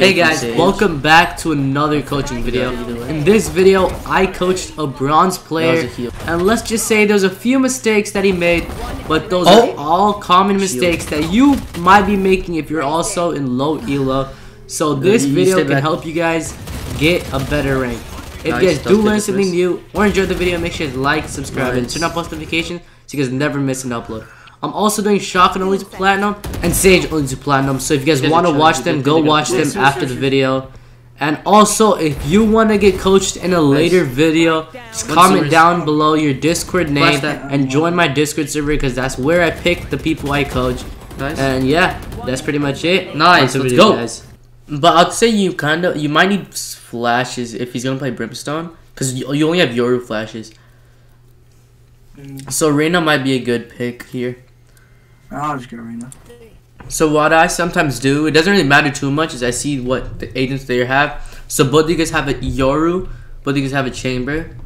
Hey guys, welcome back to another coaching video. In this video, I coached a bronze player, and let's just say there's a few mistakes that he made, but those oh. are all common mistakes that you might be making if you're also in low elo. So this video can help you guys get a better rank. If you guys do learn something new or enjoy the video, make sure to like, subscribe, and turn on post notifications so you guys never miss an upload. I'm also doing Shotgun only to Platinum and Sage only to Platinum. So if you guys want to watch them, go watch them after the video. And also, if you want to get coached in a later video, just comment down below your Discord name and join my Discord server because that's where I pick the people I coach. Nice. And yeah, that's pretty much it. Nice. Let's go. Guys. But I'd say you kind of you might need flashes if he's gonna play Brimstone because you, you only have Yoru flashes. Mm. So Reyna might be a good pick here. Oh, I'll just get Reyna. So what I sometimes do, it doesn't really matter too much, is I see what the agents there have. So both of you guys have a Yoru, both of you guys have a Chamber.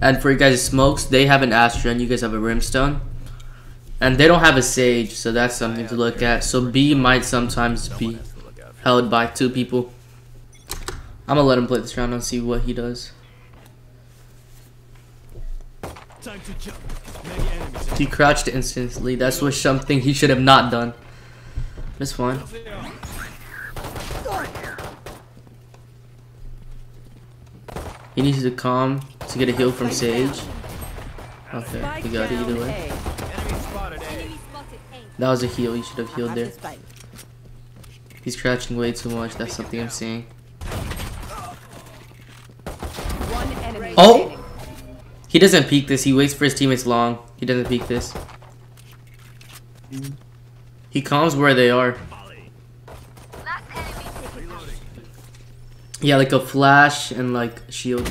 And for you guys smokes, they have an Astra and you guys have a Brimstone. And they don't have a Sage, so that's something to look at. So B might sometimes be held by two people. I'm gonna let him play this round and see what he does. Time to jump. He crouched instantly. That's was something he should have not done. That's one. He needs to calm to get a heal from Sage. Okay, he got it either way. That was a heal. He should have healed there. He's crouching way too much. That's something I'm seeing. Oh! He doesn't peek this. He waits for his teammates long. He doesn't peek this. He calms where they are. Yeah, like a flash and like shield.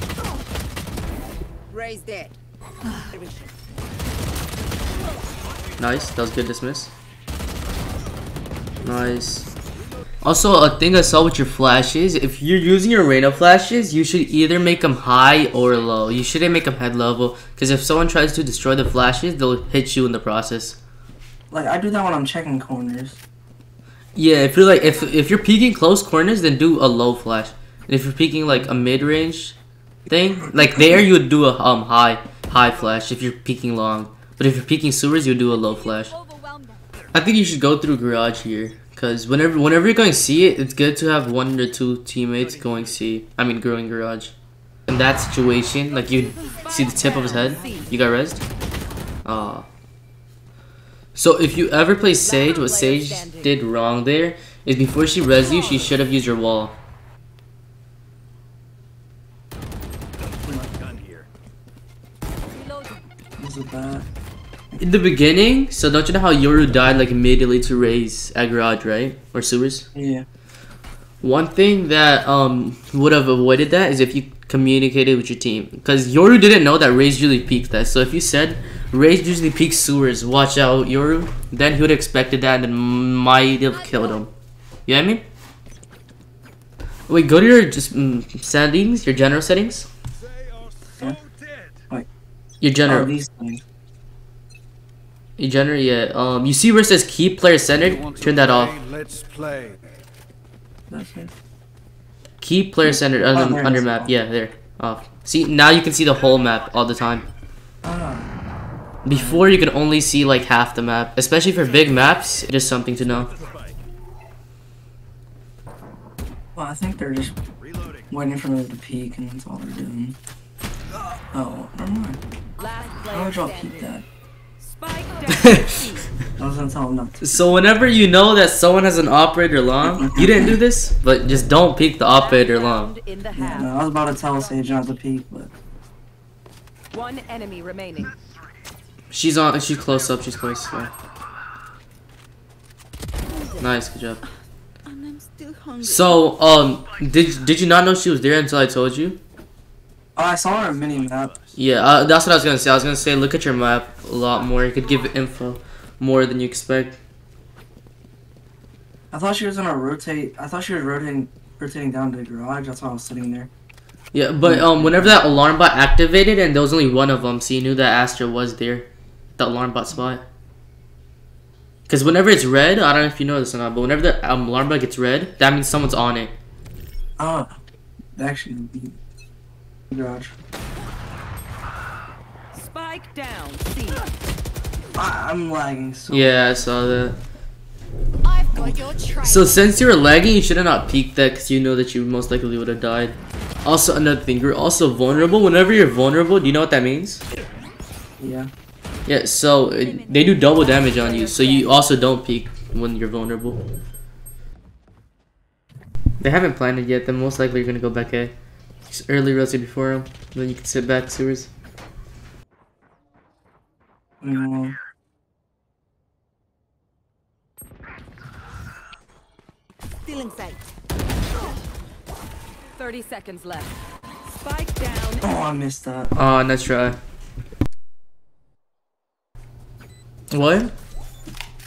Raze dead. nice, that was good dismiss. Nice. Also, a thing I saw with your flashes, if you're using your Reyna flashes, you should either make them high or low. You shouldn't make them head level, because if someone tries to destroy the flashes, they'll hit you in the process. Like, I do that when I'm checking corners. Yeah, if you're like, if, if you're peeking close corners, then do a low flash. And if you're peeking like a mid-range thing, like there you would do a um high, high flash if you're peeking long. But if you're peeking sewers, you would do a low flash. I think you should go through garage here. Because whenever whenever you're going C, it's good to have one or two teammates going C. I mean, growing garage. In that situation, like you see the tip of his head, you got rezzed. Ah. Uh, so if you ever play Sage, what Sage did wrong there is before she res you, she should have used your wall. Is it that? In the beginning, so don't you know how Yoru died like immediately to raise Agrod, right? Or sewers? Yeah. One thing that um would have avoided that is if you communicated with your team. Because Yoru didn't know that Raze usually peeks that. So if you said Raze usually peeks sewers, watch out Yoru, then he would have expected that and might have killed him. You know what I mean? Wait, go to your just mm, settings, your general settings. Your general. You generate yeah. Um, you see where it says keep player centered? Turn that off. Let's play. Keep player centered under, oh, under map. Yeah, there. Off. See now you can see the whole map all the time. Ah. Before you could only see like half the map, especially for big maps. It is something to know. Well, I think they're just waiting for them to peek, and that's all they're doing. Oh, never mind. How would y'all peek that? so whenever you know that someone has an operator long, you didn't do this, but just don't peek the operator long. Yeah, no, I was about to tell Sage not to peek, but one enemy remaining. She's on. She's close up. She's close. Yeah. Nice, good job. So, um, did did you not know she was there until I told you? Oh, I saw her mini map. Yeah, uh, that's what I was gonna say. I was gonna say, look at your map a lot more. You could give info more than you expect. I thought she was gonna rotate. I thought she was rotating, rotating down to the garage. That's why I was sitting there. Yeah, but um, whenever that alarm bot activated, and there was only one of them, so you knew that Astra was there, the alarm bot spot. Because whenever it's red, I don't know if you know this or not, but whenever the um, alarm bot gets red, that means someone's on it. Oh, actually, garage. Spike down. C. I, I'm lagging so. Yeah, I saw that. I've got your trail. So since you were lagging, you should have not peeked that because you know that you most likely would have died. Also, another thing, you're also vulnerable. Whenever you're vulnerable, do you know what that means? Yeah. Yeah, so it, they do double damage on you, so you also don't peek when you're vulnerable. They haven't planned it yet, then most likely you're gonna go back A. Just early rotate before him, then you can sit back sewers. Mm, Still in sight. 30 seconds left. Spike down. oh, I missed that. Oh, nice try. What?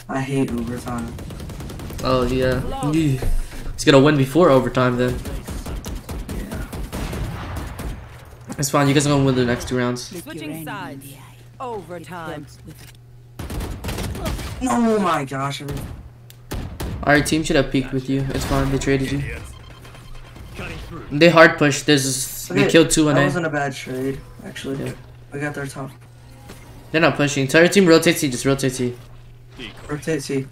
I hate overtime. Oh yeah. He's gonna win before overtime then. It's fine, you guys are gonna win the next two rounds. Switching sides. Overtime. No, oh my gosh. Our team should have peeked with you. It's fine, they traded you. They hard push. There's they okay, killed two on That wasn't a bad trade, actually. Yeah. We got their top. They're not pushing. Tell your team rotate C, just rotate C. Rotate C.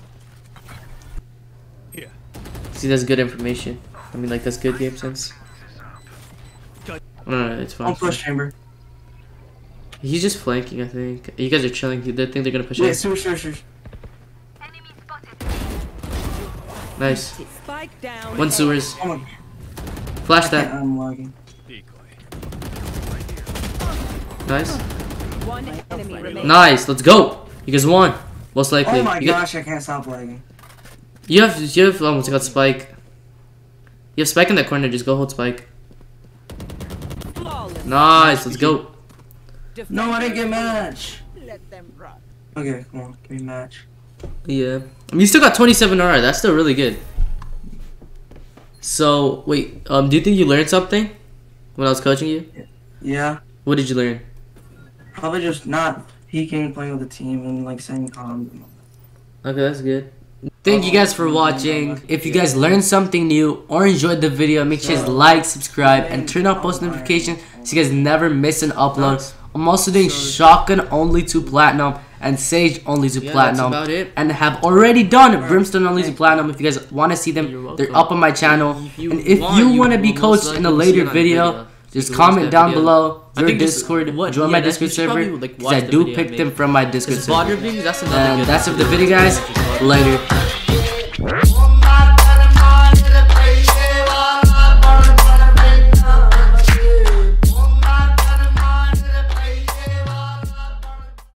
See, that's good information. I mean, like that's good game sense. No, no, no, it's fine. Don't fine. push chamber. He's just flanking, I think. You guys are chilling. They think they're gonna push Wait, A. sure, sure, sure. Nice. Spike down. One sewers. My Flash that. I'm lagging. Nice. One enemy. Nice. Let's go. You guys won. Most likely. Oh my you, got- gosh, I can't stop lagging. you have you have what's it called spike. You have spike in that corner. Just go hold spike. Flawless. Nice. Let's go. No, I didn't get match. Let them run. Okay, come on, give me match. Yeah. I mean, you still got 27 R. That's still really good. So wait. Um, do you think you learned something when I was coaching you? Yeah, What did you learn? probably just not peeking, playing with the team, and like saying calm. Okay, that's good. Thank you guys for watching. If you guys learned something new or enjoyed the video, make sure to like, subscribe, and turn on post notifications so you guys never miss an upload. I'm also doing Shotgun only to Platinum and Sage only to Platinum. about it. And have already done Brimstone only to Platinum. If you guys want to see them, they're up on my channel. If and if want, you want to be coached in a later video, video. just You can watch comment down video. below your Discord. what- Join yeah, my Discord server probably, like, because I do video pick them from my Discord Because server. That's And that's it for the video, guys. Later.